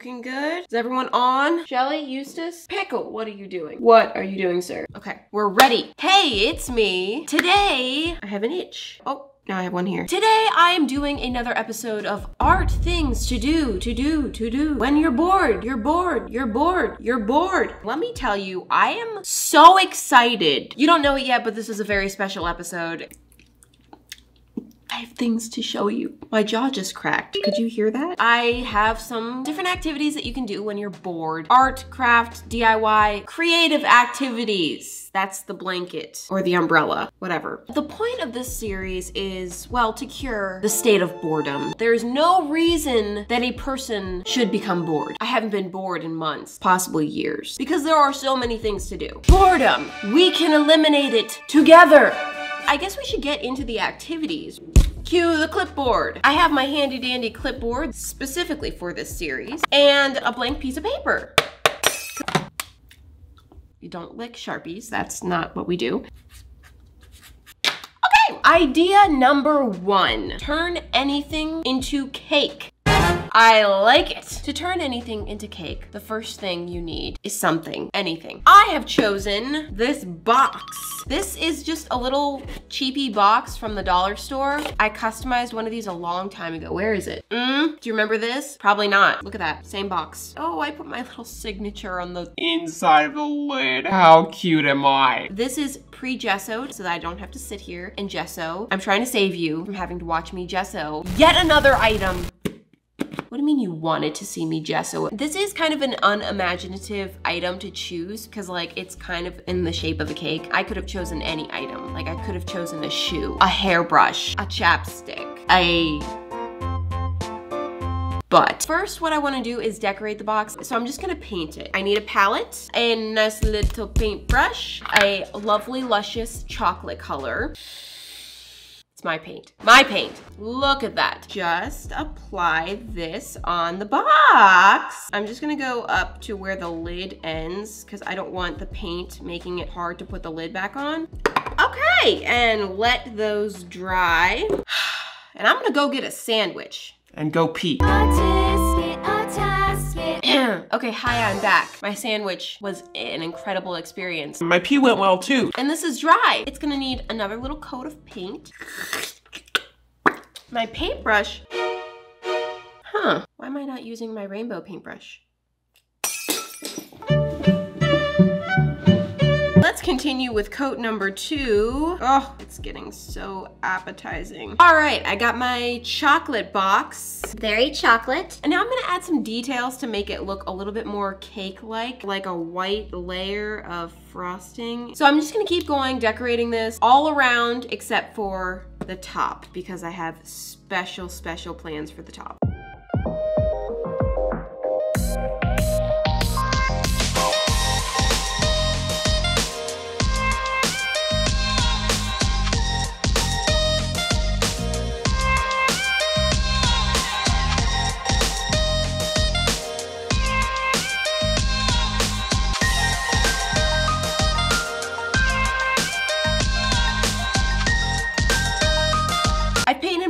looking good. Is everyone on? Shelly, Eustace? Pickle, what are you doing? What are you doing, sir? Okay, we're ready. Hey, it's me. Today, I have an itch. Oh, now I have one here. Today I am doing another episode of art things to do, to do, to do. When you're bored, you're bored, you're bored, you're bored. Let me tell you, I am so excited. You don't know it yet, but this is a very special episode. I have things to show you. My jaw just cracked. Could you hear that? I have some different activities that you can do when you're bored. Art, craft, DIY, creative activities. That's the blanket or the umbrella, whatever. The point of this series is, well, to cure the state of boredom. There is no reason that a person should become bored. I haven't been bored in months, possibly years, because there are so many things to do. Boredom, we can eliminate it together. I guess we should get into the activities. Cue the clipboard. I have my handy dandy clipboard specifically for this series and a blank piece of paper. You don't lick Sharpies, that's not what we do. Okay, idea number one. Turn anything into cake. I like it. To turn anything into cake, the first thing you need is something, anything. I have chosen this box. This is just a little cheapy box from the dollar store. I customized one of these a long time ago. Where is it? Mm, do you remember this? Probably not. Look at that, same box. Oh, I put my little signature on the inside of the lid. How cute am I? This is pre-gessoed so that I don't have to sit here and gesso. I'm trying to save you from having to watch me gesso. Yet another item what do you mean you wanted to see me gesso? This is kind of an unimaginative item to choose because like it's kind of in the shape of a cake. I could have chosen any item. Like I could have chosen a shoe, a hairbrush, a chapstick, a but first what I wanna do is decorate the box. So I'm just gonna paint it. I need a palette, a nice little paintbrush, a lovely luscious chocolate color. It's my paint. My paint. Look at that. Just apply this on the box. I'm just gonna go up to where the lid ends because I don't want the paint making it hard to put the lid back on. Okay, and let those dry. And I'm gonna go get a sandwich. And go pee. okay, hi, I'm back. My sandwich was an incredible experience. My pee went well too. And this is dry. It's gonna need another little coat of paint. My paintbrush. Huh, why am I not using my rainbow paintbrush? Let's continue with coat number two. Oh, it's getting so appetizing. All right, I got my chocolate box. Very chocolate. And now I'm gonna add some details to make it look a little bit more cake-like, like a white layer of frosting. So I'm just gonna keep going, decorating this all around except for the top because I have special, special plans for the top.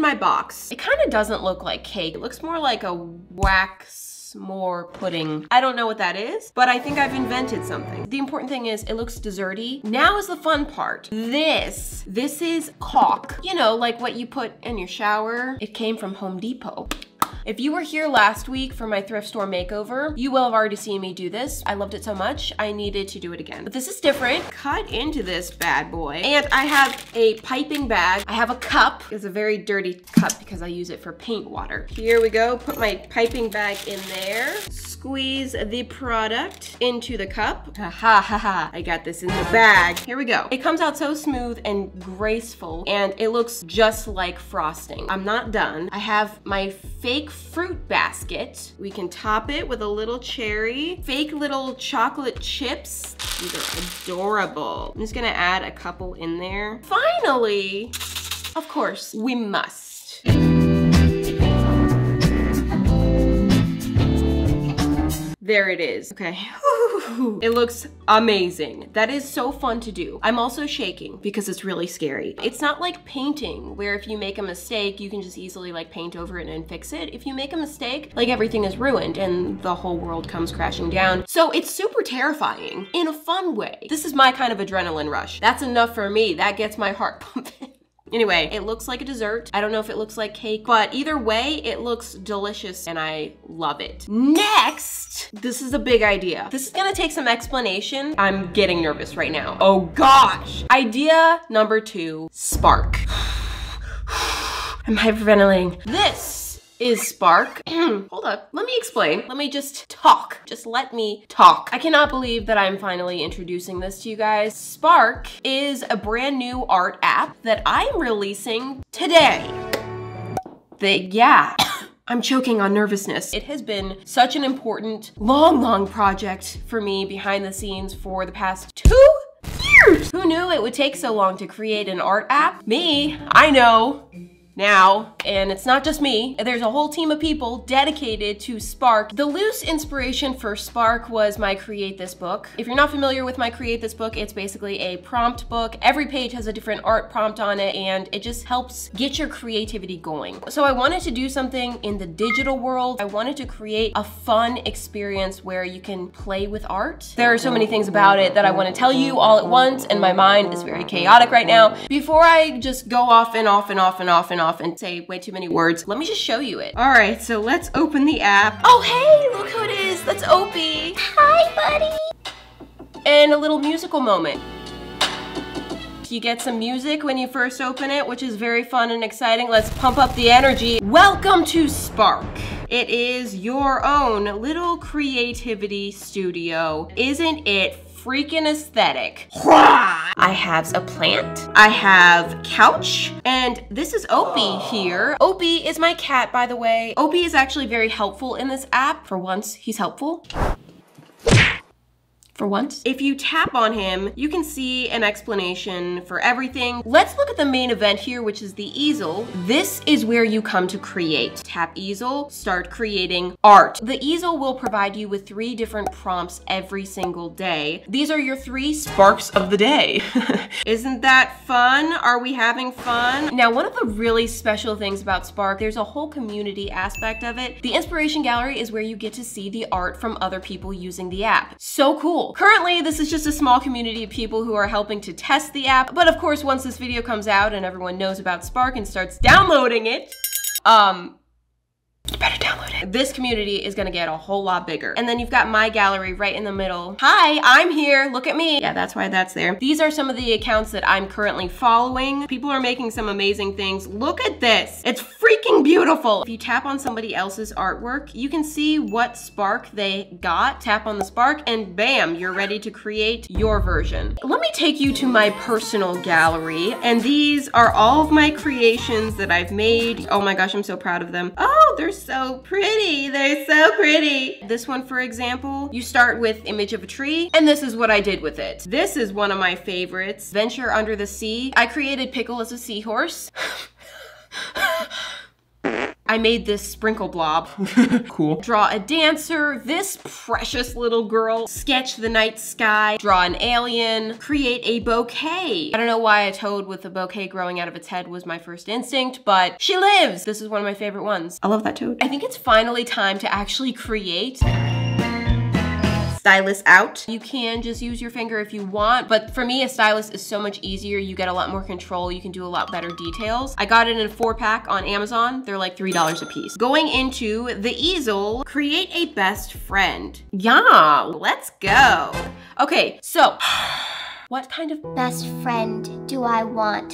My box. It kind of doesn't look like cake. It looks more like a wax more pudding. I don't know what that is, but I think I've invented something. The important thing is it looks desserty. Now is the fun part. This, this is caulk. You know, like what you put in your shower. It came from Home Depot. If you were here last week for my thrift store makeover, you will have already seen me do this. I loved it so much, I needed to do it again. But this is different. Cut into this bad boy. And I have a piping bag. I have a cup. It's a very dirty cup because I use it for paint water. Here we go. Put my piping bag in there. Squeeze the product into the cup. Ha ha ha ha. I got this in the bag. Here we go. It comes out so smooth and graceful and it looks just like frosting. I'm not done. I have my fake fruit basket. We can top it with a little cherry. Fake little chocolate chips. These are adorable. I'm just gonna add a couple in there. Finally, of course, we must. There it is. Okay. It looks amazing. That is so fun to do. I'm also shaking because it's really scary. It's not like painting where if you make a mistake, you can just easily like paint over it and fix it. If you make a mistake, like everything is ruined and the whole world comes crashing down. So it's super terrifying in a fun way. This is my kind of adrenaline rush. That's enough for me. That gets my heart pumping. Anyway, it looks like a dessert. I don't know if it looks like cake, but either way, it looks delicious and I love it. Next, this is a big idea. This is gonna take some explanation. I'm getting nervous right now. Oh gosh. Idea number two, spark. I'm hyperventilating. This is Spark. Hold up, let me explain. Let me just talk. Just let me talk. I cannot believe that I'm finally introducing this to you guys. Spark is a brand new art app that I'm releasing today. The, yeah. I'm choking on nervousness. It has been such an important, long, long project for me behind the scenes for the past two years. Who knew it would take so long to create an art app? Me, I know now, and it's not just me, there's a whole team of people dedicated to Spark. The loose inspiration for Spark was my Create This book. If you're not familiar with my Create This book, it's basically a prompt book. Every page has a different art prompt on it, and it just helps get your creativity going. So I wanted to do something in the digital world. I wanted to create a fun experience where you can play with art. There are so many things about it that I want to tell you all at once, and my mind is very chaotic right now. Before I just go off and off and off and off and off off and say way too many words. Let me just show you it. All right, so let's open the app. Oh, hey, look who it is. That's Opie. Hi, buddy. And a little musical moment. You get some music when you first open it, which is very fun and exciting. Let's pump up the energy. Welcome to Spark. It is your own little creativity studio. Isn't it freaking aesthetic. I have a plant. I have couch. And this is Opie here. Opie is my cat, by the way. Opie is actually very helpful in this app. For once, he's helpful for once. If you tap on him, you can see an explanation for everything. Let's look at the main event here, which is the easel. This is where you come to create. Tap easel, start creating art. The easel will provide you with three different prompts every single day. These are your three sparks of the day. Isn't that fun? Are we having fun? Now, one of the really special things about Spark, there's a whole community aspect of it. The inspiration gallery is where you get to see the art from other people using the app. So cool. Currently, this is just a small community of people who are helping to test the app, but of course, once this video comes out and everyone knows about Spark and starts downloading it, um, better download it. This community is gonna get a whole lot bigger. And then you've got my gallery right in the middle. Hi, I'm here, look at me. Yeah, that's why that's there. These are some of the accounts that I'm currently following. People are making some amazing things. Look at this, it's freaking beautiful. If you tap on somebody else's artwork, you can see what spark they got. Tap on the spark and bam, you're ready to create your version. Let me take you to my personal gallery. And these are all of my creations that I've made. Oh my gosh, I'm so proud of them. Oh, they're so pretty. They're so pretty. This one, for example, you start with image of a tree, and this is what I did with it. This is one of my favorites, Venture Under the Sea. I created Pickle as a seahorse. I made this sprinkle blob. cool. Draw a dancer, this precious little girl, sketch the night sky, draw an alien, create a bouquet. I don't know why a toad with a bouquet growing out of its head was my first instinct, but she lives. This is one of my favorite ones. I love that toad. I think it's finally time to actually create stylus out. You can just use your finger if you want, but for me, a stylus is so much easier. You get a lot more control. You can do a lot better details. I got it in a four pack on Amazon. They're like $3 a piece. Going into the easel, create a best friend. Yeah, let's go. Okay, so what kind of best friend do I want?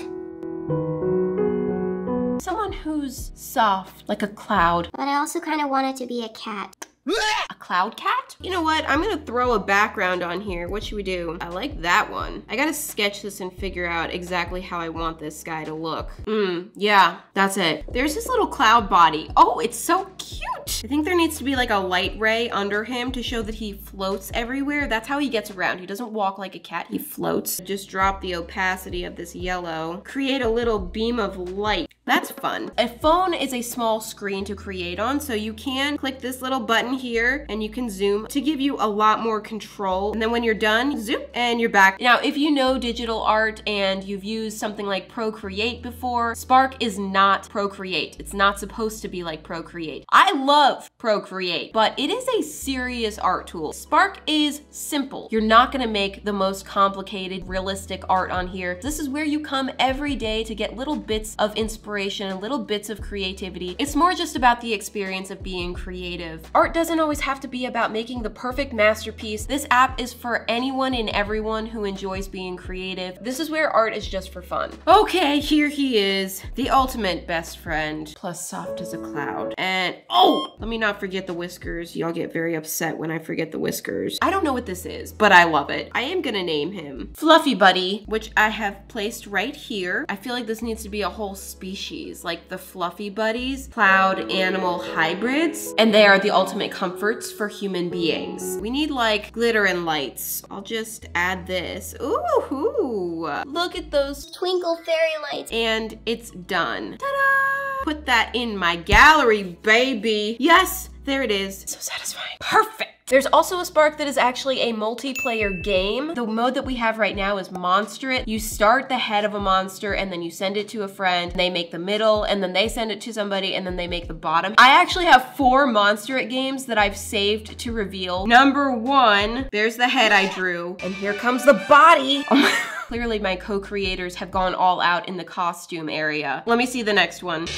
Someone who's soft, like a cloud. But I also kind of want it to be a cat. A cloud cat? You know what? I'm gonna throw a background on here. What should we do? I like that one. I gotta sketch this and figure out exactly how I want this guy to look. Hmm, yeah, that's it. There's this little cloud body. Oh, it's so cute. I think there needs to be like a light ray under him to show that he floats everywhere. That's how he gets around. He doesn't walk like a cat, he floats. Just drop the opacity of this yellow. Create a little beam of light. That's fun. A phone is a small screen to create on, so you can click this little button here and you can zoom to give you a lot more control. And then when you're done, zoom and you're back. Now, if you know digital art and you've used something like Procreate before, Spark is not Procreate. It's not supposed to be like Procreate. I love Procreate, but it is a serious art tool. Spark is simple. You're not gonna make the most complicated, realistic art on here. This is where you come every day to get little bits of inspiration and little bits of creativity. It's more just about the experience of being creative. Art doesn't always have to be about making the perfect masterpiece. This app is for anyone and everyone who enjoys being creative. This is where art is just for fun. Okay, here he is, the ultimate best friend, plus soft as a cloud. And oh, let me not forget the whiskers. Y'all get very upset when I forget the whiskers. I don't know what this is, but I love it. I am gonna name him Fluffy Buddy, which I have placed right here. I feel like this needs to be a whole species like the fluffy buddies, cloud animal hybrids, and they are the ultimate comforts for human beings. We need like glitter and lights. I'll just add this. Ooh, look at those. Twinkle fairy lights. And it's done. Ta-da! Put that in my gallery, baby. Yes, there it is. So satisfying. Perfect. There's also a Spark that is actually a multiplayer game. The mode that we have right now is Monster It. You start the head of a monster and then you send it to a friend. They make the middle and then they send it to somebody and then they make the bottom. I actually have four Monster It games that I've saved to reveal. Number one, there's the head I drew. And here comes the body. Oh Clearly my co-creators have gone all out in the costume area. Let me see the next one.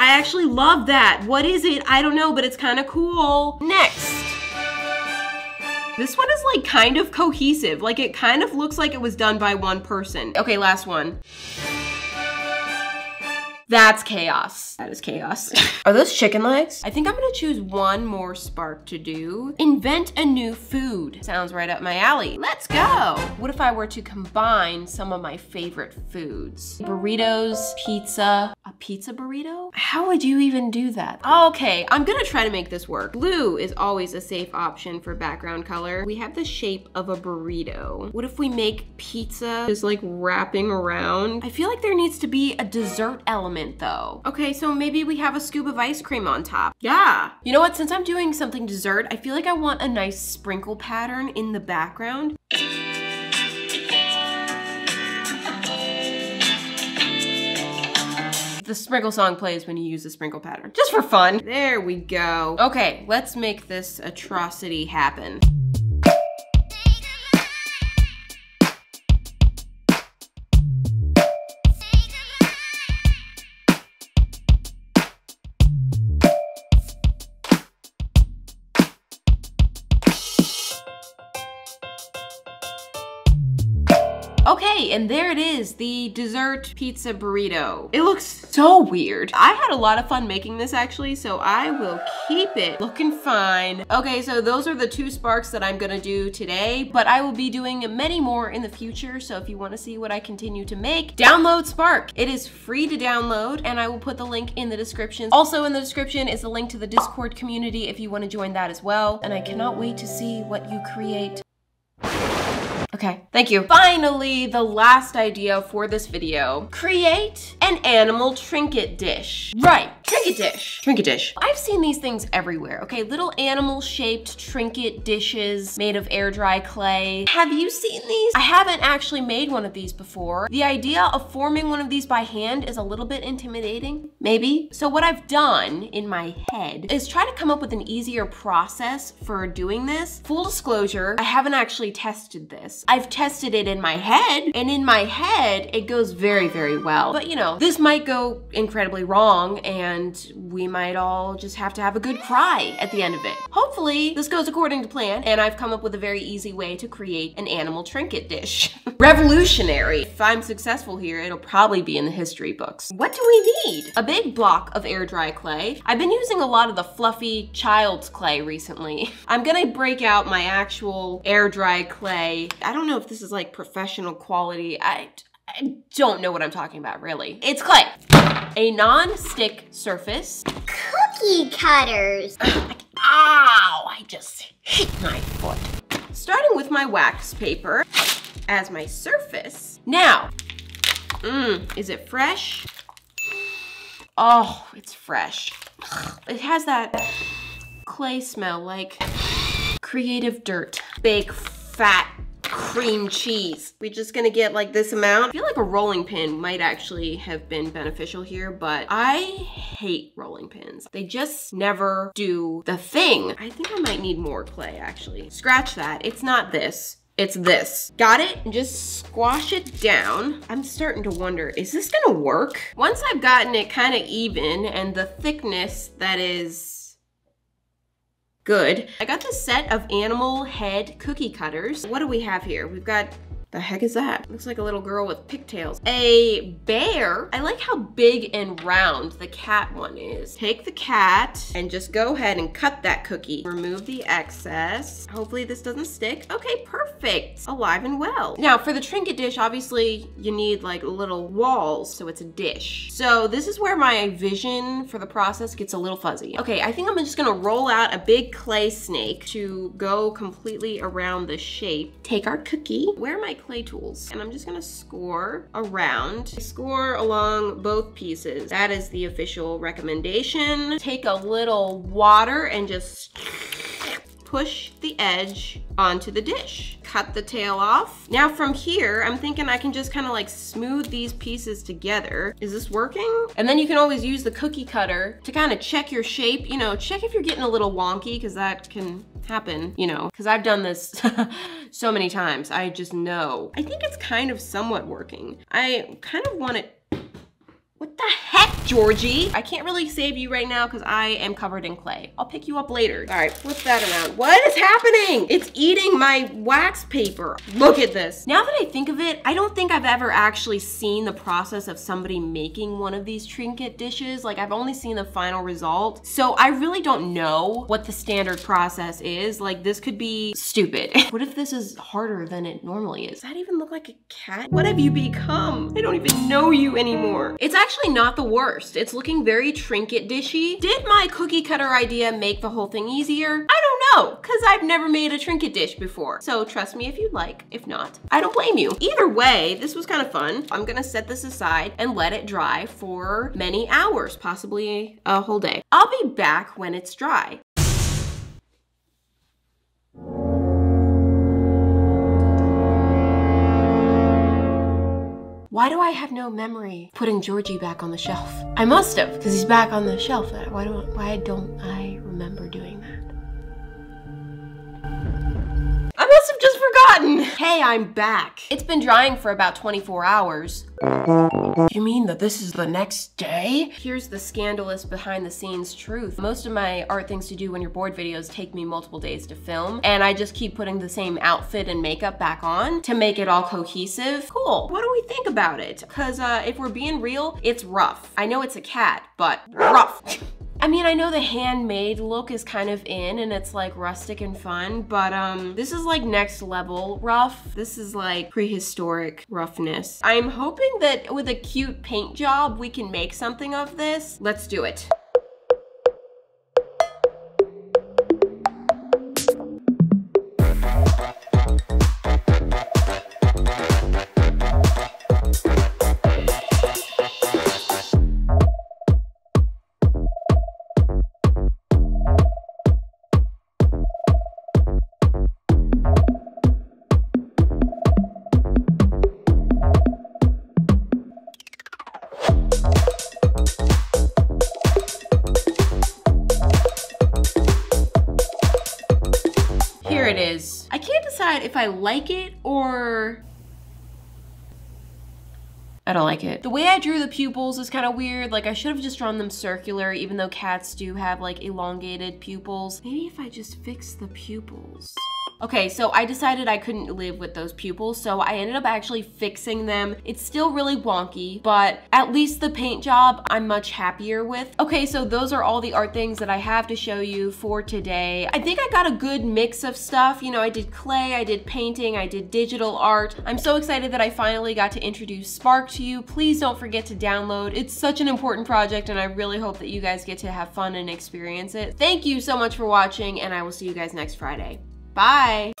I actually love that. What is it? I don't know, but it's kind of cool. Next. This one is like kind of cohesive. Like it kind of looks like it was done by one person. Okay, last one. That's chaos. That is chaos. Are those chicken legs? I think I'm gonna choose one more spark to do. Invent a new food. Sounds right up my alley. Let's go. What if I were to combine some of my favorite foods? Burritos, pizza, a pizza burrito? How would you even do that? Okay, I'm gonna try to make this work. Blue is always a safe option for background color. We have the shape of a burrito. What if we make pizza just like wrapping around? I feel like there needs to be a dessert element though. Okay, so maybe we have a scoop of ice cream on top. Yeah. You know what, since I'm doing something dessert, I feel like I want a nice sprinkle pattern in the background. The sprinkle song plays when you use the sprinkle pattern. Just for fun. There we go. Okay, let's make this atrocity happen. And there it is, the dessert pizza burrito. It looks so weird. I had a lot of fun making this actually, so I will keep it looking fine. Okay, so those are the two sparks that I'm gonna do today, but I will be doing many more in the future, so if you wanna see what I continue to make, download Spark. It is free to download, and I will put the link in the description. Also in the description is a link to the Discord community if you wanna join that as well, and I cannot wait to see what you create. Okay, thank you. Finally, the last idea for this video. Create an animal trinket dish. Right, trinket dish. Trinket dish. I've seen these things everywhere, okay? Little animal-shaped trinket dishes made of air dry clay. Have you seen these? I haven't actually made one of these before. The idea of forming one of these by hand is a little bit intimidating, maybe. So what I've done in my head is try to come up with an easier process for doing this. Full disclosure, I haven't actually tested this. I've tested it in my head, and in my head, it goes very, very well. But you know, this might go incredibly wrong, and we might all just have to have a good cry at the end of it. Hopefully, this goes according to plan, and I've come up with a very easy way to create an animal trinket dish. Revolutionary. If I'm successful here, it'll probably be in the history books. What do we need? A big block of air dry clay. I've been using a lot of the fluffy child's clay recently. I'm gonna break out my actual air dry clay. I don't know if this is like professional quality. I, I don't know what I'm talking about, really. It's clay. a non-stick surface. Cookie cutters. Ow! I just hit my foot. Starting with my wax paper as my surface. Now, mmm, is it fresh? Oh, it's fresh. It has that clay smell like creative dirt. Big, fat cream cheese. We're just gonna get like this amount. I feel like a rolling pin might actually have been beneficial here, but I hate rolling pins. They just never do the thing. I think I might need more clay actually. Scratch that, it's not this. It's this. Got it? Just squash it down. I'm starting to wonder, is this gonna work? Once I've gotten it kind of even and the thickness that is good. I got this set of animal head cookie cutters. What do we have here? We've got the heck is that? Looks like a little girl with pigtails. A bear. I like how big and round the cat one is. Take the cat and just go ahead and cut that cookie. Remove the excess. Hopefully this doesn't stick. Okay, perfect. Alive and well. Now for the trinket dish, obviously you need like little walls, so it's a dish. So this is where my vision for the process gets a little fuzzy. Okay, I think I'm just gonna roll out a big clay snake to go completely around the shape. Take our cookie. Where are my clay tools and I'm just gonna score around. Score along both pieces. That is the official recommendation. Take a little water and just push the edge onto the dish. Cut the tail off. Now from here, I'm thinking I can just kind of like smooth these pieces together. Is this working? And then you can always use the cookie cutter to kind of check your shape. You know, check if you're getting a little wonky because that can happen, you know, because I've done this so many times. I just know. I think it's kind of somewhat working. I kind of want it what the heck, Georgie? I can't really save you right now because I am covered in clay. I'll pick you up later. All right, flip that around. What is happening? It's eating my wax paper. Look at this. Now that I think of it, I don't think I've ever actually seen the process of somebody making one of these trinket dishes. Like I've only seen the final result. So I really don't know what the standard process is. Like this could be stupid. what if this is harder than it normally is? Does that even look like a cat? What have you become? I don't even know you anymore. It's actually actually not the worst. It's looking very trinket dishy. Did my cookie cutter idea make the whole thing easier? I don't know, because I've never made a trinket dish before. So trust me if you'd like. If not, I don't blame you. Either way, this was kind of fun. I'm gonna set this aside and let it dry for many hours, possibly a whole day. I'll be back when it's dry. Why do I have no memory putting Georgie back on the shelf? I must have, because he's back on the shelf. Why don't, why don't I remember doing that? Forgotten. Hey, I'm back. It's been drying for about 24 hours. You mean that this is the next day? Here's the scandalous behind the scenes truth. Most of my art things to do when you're bored videos take me multiple days to film, and I just keep putting the same outfit and makeup back on to make it all cohesive. Cool. What do we think about it? Because uh, if we're being real, it's rough. I know it's a cat, but rough. I mean, I know the handmade look is kind of in and it's like rustic and fun, but um, this is like next level rough. This is like prehistoric roughness. I'm hoping that with a cute paint job, we can make something of this. Let's do it. I like it or I don't like it. The way I drew the pupils is kind of weird. Like I should have just drawn them circular even though cats do have like elongated pupils. Maybe if I just fix the pupils. Okay, so I decided I couldn't live with those pupils, so I ended up actually fixing them. It's still really wonky, but at least the paint job I'm much happier with. Okay, so those are all the art things that I have to show you for today. I think I got a good mix of stuff. You know, I did clay, I did painting, I did digital art. I'm so excited that I finally got to introduce Spark to you. Please don't forget to download. It's such an important project and I really hope that you guys get to have fun and experience it. Thank you so much for watching and I will see you guys next Friday. Bye.